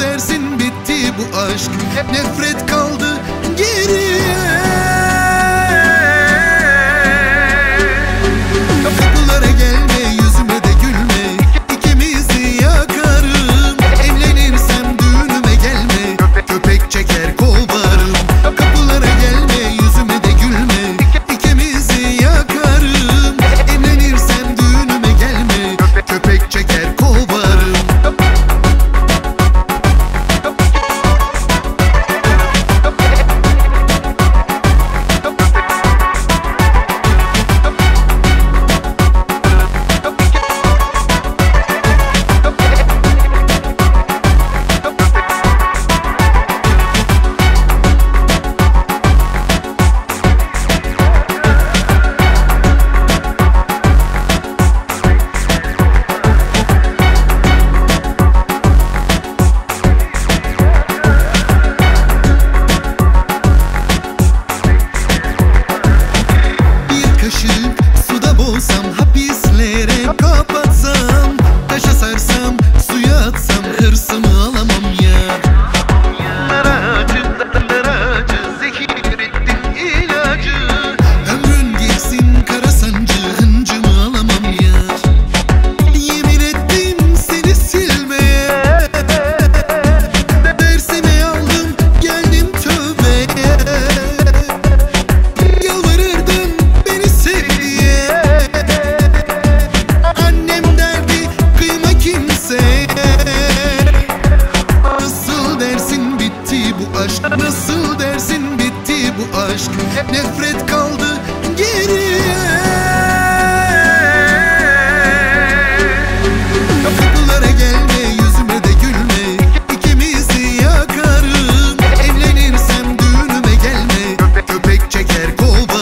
Dersin bitti bu aşk. Nefret kaldı geriye nasıl dersin bitti bu aşk. Nefret kaldı geriye. Kapılara gelme yüzüme de gülme. İkimizi yakarım. Evlenirsem düğünüme gelme. Köpek çeker kova